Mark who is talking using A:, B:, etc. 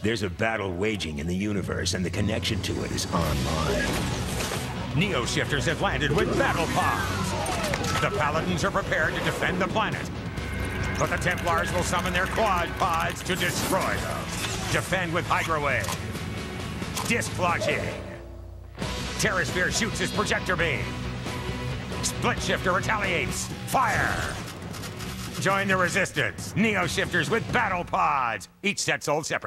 A: There's a battle waging in the universe, and the connection to it is online.
B: Neo shifters have landed with battle pods. The Paladins are prepared to defend the planet. But the Templars will summon their quad pods to destroy them. Defend with microwave, dislodging. Disc launching. Terrasphere shoots his projector beam. Split Shifter retaliates. Fire! Join the resistance. Neo shifters with battle pods. Each set sold separate.